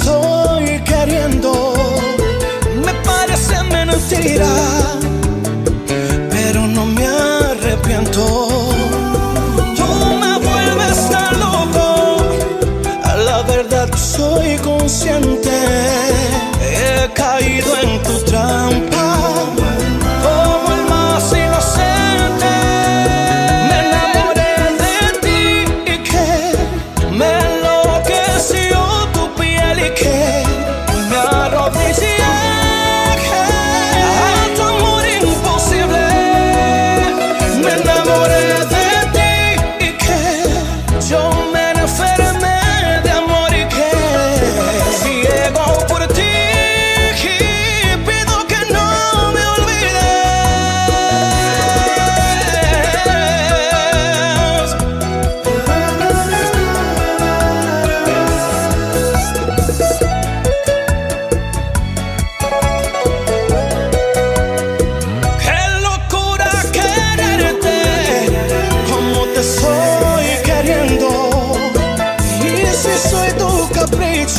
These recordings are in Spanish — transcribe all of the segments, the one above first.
estoy queriendo. Me parece mentira, pero no me arrepiento. Tú me vuelves tan loco, a la verdad soy consciente.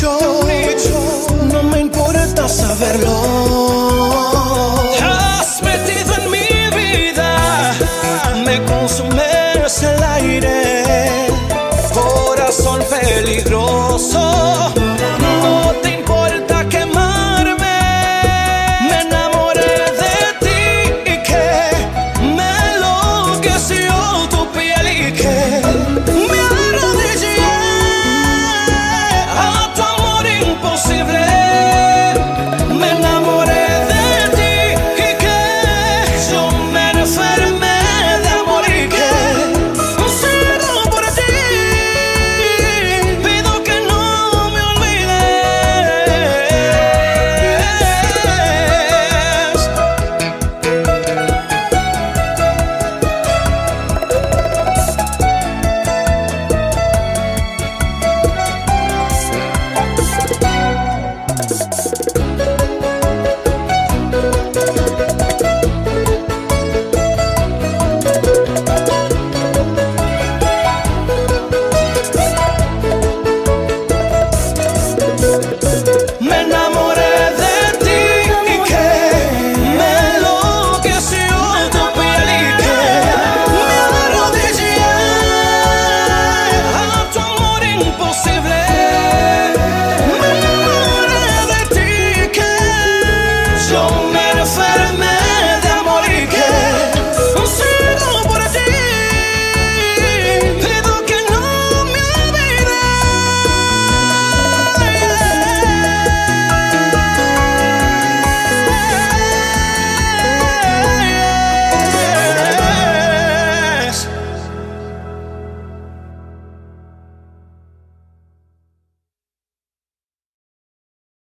Capricho, no me importa saberlo. Has metido en mi vida, me consumes el aire, corazón peligroso. No te importa quemarme, me enamoré de ti y que me enloqueció